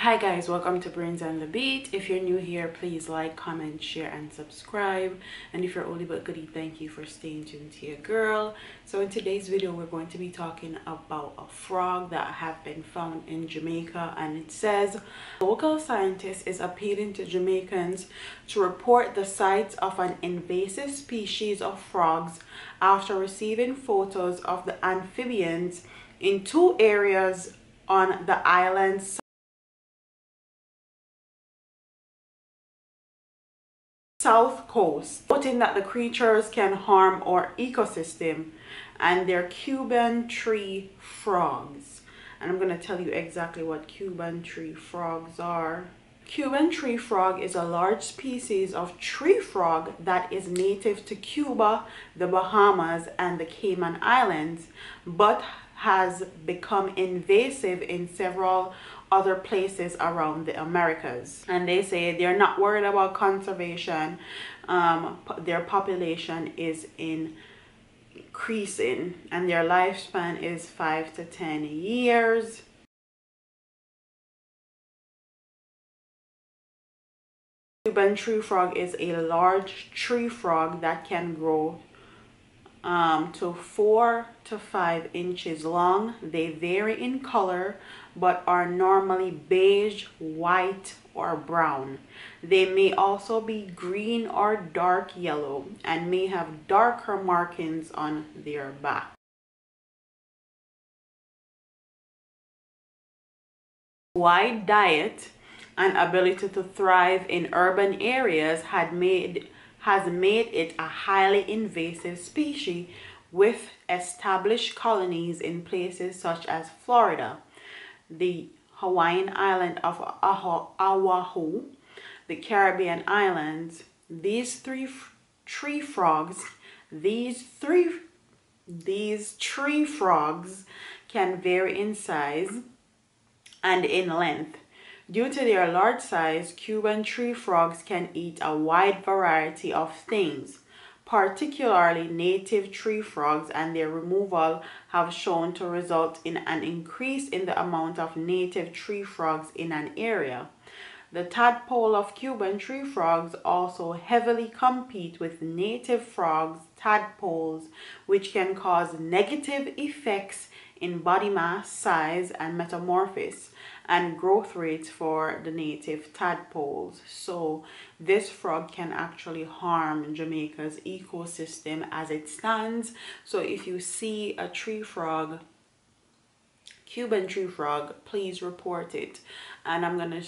hi guys welcome to brains and the beat. If you're new here please like comment share and subscribe. And if you're oldie but goodie thank you for staying tuned your girl. So in today's video we're going to be talking about a frog that have been found in jamaica. And it says local scientists is appealing to jamaicans to report the sights of an invasive species of frogs after receiving photos of the amphibians in two areas on the island's south coast, noting that the creatures can harm our ecosystem and they're Cuban tree frogs. And I'm going to tell you exactly what Cuban tree frogs are. Cuban tree frog is a large species of tree frog that is native to Cuba, the Bahamas, and the Cayman Islands, but has become invasive in several other places around the Americas. And they say they're not worried about conservation. Um, their population is increasing and their lifespan is 5 to 10 years. Cuban tree frog is a large tree frog that can grow um, to four to five inches long. They vary in color but are normally beige, white, or brown. They may also be green or dark yellow and may have darker markings on their back. Wide diet and ability to thrive in urban areas had made has made it a highly invasive species with established colonies in places such as Florida, the Hawaiian island of Oahu, the Caribbean islands. These three tree frogs, these three these tree frogs can vary in size and in length Due to their large size, Cuban tree frogs can eat a wide variety of things, particularly native tree frogs and their removal have shown to result in an increase in the amount of native tree frogs in an area. The tadpole of Cuban tree frogs also heavily compete with native frogs, tadpoles, which can cause negative effects in body mass, size, and metamorphosis and growth rates for the native tadpoles. So this frog can actually harm Jamaica's ecosystem as it stands. So if you see a tree frog, Cuban tree frog, please report it. And I'm going to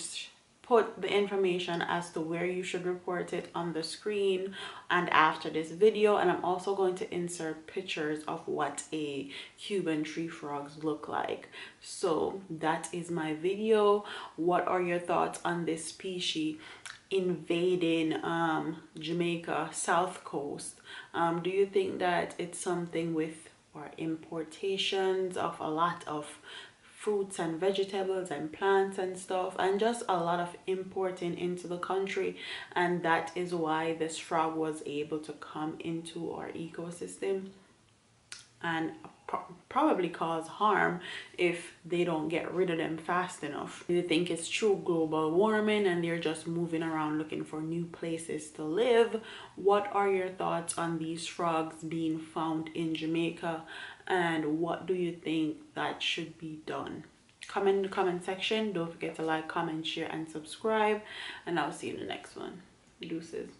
put the information as to where you should report it on the screen and after this video. And I'm also going to insert pictures of what a Cuban tree frogs look like. So that is my video. What are your thoughts on this species invading um, Jamaica south coast? Um, do you think that it's something with or importations of a lot of fruits and vegetables and plants and stuff and just a lot of importing into the country and that is why this frog was able to come into our ecosystem and probably cause harm if they don't get rid of them fast enough. You think it's true global warming and they're just moving around looking for new places to live? What are your thoughts on these frogs being found in Jamaica and what do you think that should be done? Comment in the comment section. Don't forget to like, comment, share, and subscribe. And I'll see you in the next one. Deuces.